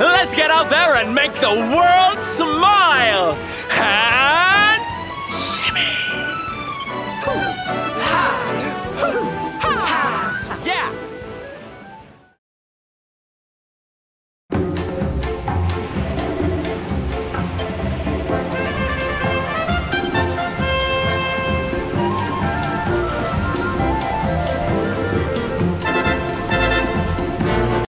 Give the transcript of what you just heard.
Let's get out there and make the world smile!